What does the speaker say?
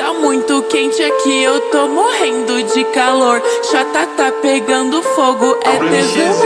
Tá muito quente aqui, eu tô morrendo de calor. Chata tá pegando fogo, é tesão?